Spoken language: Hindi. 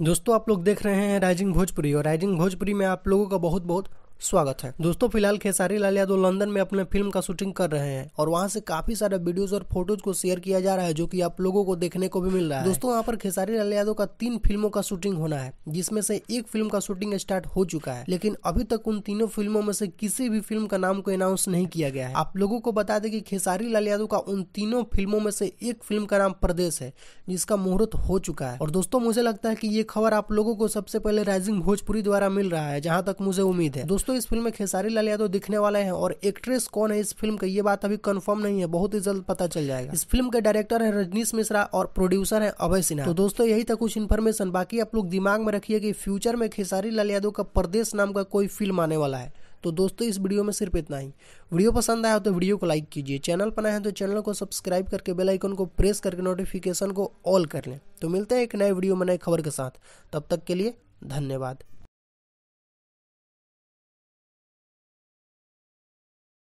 दोस्तों, आप लोग देख रहे हैं राइजिंग भोजपुरी और राइजिंग भोजपुरी में आप लोगों का बहुत बहुत स्वागत है। दोस्तों, फ़िलहाल खेसारी लाल यादव लंदन में अपने फ़िल्म का शूटिंग कर रहे हैं और वहाँ से काफ़ी सारे वीडियोस और फ़ोटोज़ को शेयर किया जा रहा है, जो कि आप लोगों को देखने को भी मिल रहा है। दोस्तों, वहाँ पर खेसारी लाल यादव का तीन फ़िल्मों का शूटिंग होना है, जिसमें से एक फ़िल्म का शूटिंग स्टार्ट हो चुका है, लेकिन अभी तक उन तीनों फ़िल्मों में से किसी भी फ़िल्म का नाम को अनाउंस नहीं किया गया है। आप लोगों को बता दें कि खेसारी लाल यादव का उन तीनों फ़िल्मों में से एक फ़िल्म का नाम प्रदेश है, जिसका मुहूर्त हो चुका है। और दोस्तों, मुझे लगता है की ये खबर आप लोगों को सबसे पहले राइजिंग भोजपुरी द्वारा मिल रहा है, जहाँ तक मुझे उम्मीद है। दोस्तों इस फ़िल्म में खेसारी लाल यादव दिखने वाले हैं और एक्ट्रेस कौन है इस फ़िल्म का, ये बात अभी कंफर्म नहीं है। बहुत ही जल्द पता चल जाएगा। इस फ़िल्म के डायरेक्टर है रजनीश मिश्रा और प्रोड्यूसर है अभय सिन्हा। तो दोस्तों, यही था कुछ इन्फॉर्मेशन बाकी आप लोग दिमाग में रखिए कि फ्यूचर में खेसारी लाल यादव का परदेश नाम का कोई फ़िल्म आने वाला है। तो दोस्तों, इस वीडियो में सिर्फ़ इतना ही। वीडियो पसंद आया तो वीडियो को लाइक कीजिए। चैनल पर हैं तो चैनल को सब्सक्राइब करके बेल आइकन को प्रेस करके नोटिफिकेशन को ऑल कर लें। तो मिलते हैं एक नए वीडियो में नए खबर के साथ। तब तक के लिए धन्यवाद।